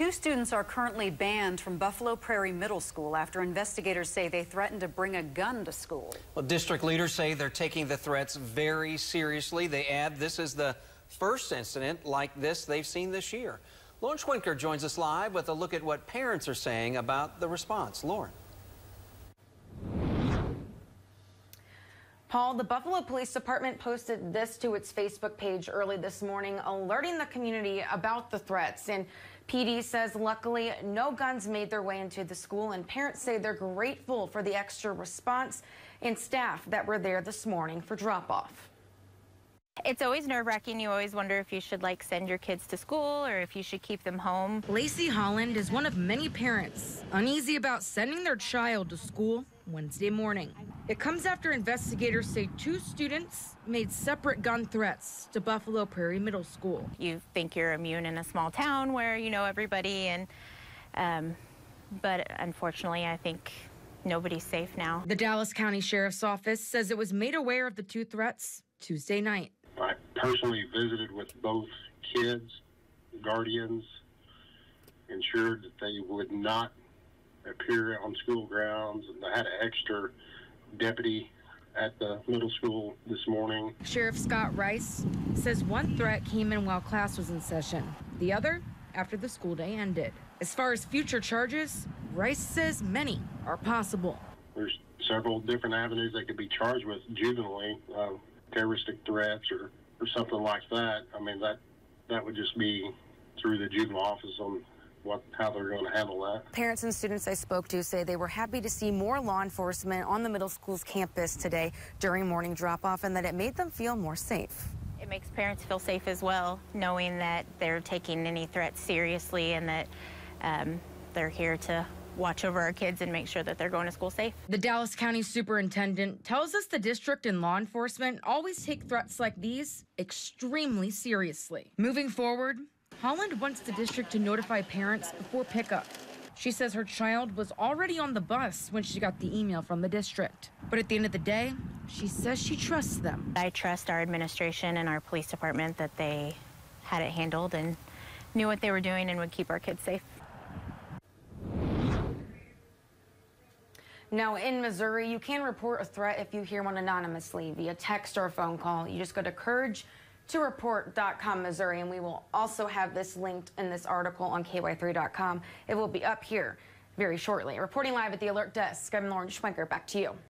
Two students are currently banned from Buffalo Prairie Middle School after investigators say they threatened to bring a gun to school. Well, district leaders say they're taking the threats very seriously. They add this is the first incident like this they've seen this year. Lauren Schwenker joins us live with a look at what parents are saying about the response. Lauren. Paul, the Buffalo Police Department posted this to its Facebook page early this morning, alerting the community about the threats. And PD says luckily no guns made their way into the school, and parents say they're grateful for the extra response and staff that were there this morning for drop off. It's always nerve wracking. You always wonder if you should like send your kids to school or if you should keep them home. Lacey Holland is one of many parents uneasy about sending their child to school Wednesday morning. It comes after investigators say two students made separate gun threats to Buffalo Prairie Middle School. You think you're immune in a small town where you know everybody, and um, but unfortunately, I think nobody's safe now. The Dallas County Sheriff's Office says it was made aware of the two threats Tuesday night. I personally visited with both kids, guardians, ensured that they would not appear on school grounds. And I had an extra deputy at the middle school this morning. Sheriff Scott Rice says one threat came in while class was in session, the other after the school day ended. As far as future charges, Rice says many are possible. There's several different avenues they could be charged with juvenilely. Uh, terroristic threats or, or something like that, I mean that that would just be through the juvenile office on what how they're going to handle that. Parents and students I spoke to say they were happy to see more law enforcement on the middle school's campus today during morning drop-off and that it made them feel more safe. It makes parents feel safe as well, knowing that they're taking any threats seriously and that um, they're here to watch over our kids and make sure that they're going to school safe. The Dallas County Superintendent tells us the district and law enforcement always take threats like these extremely seriously. Moving forward, Holland wants the district to notify parents before pickup. She says her child was already on the bus when she got the email from the district. But at the end of the day, she says she trusts them. I trust our administration and our police department that they had it handled and knew what they were doing and would keep our kids safe. Now, in Missouri, you can report a threat if you hear one anonymously via text or phone call. You just go to courage2report.com, Missouri, and we will also have this linked in this article on ky3.com. It will be up here very shortly. Reporting live at the Alert Desk, I'm Lauren Schwenker. Back to you.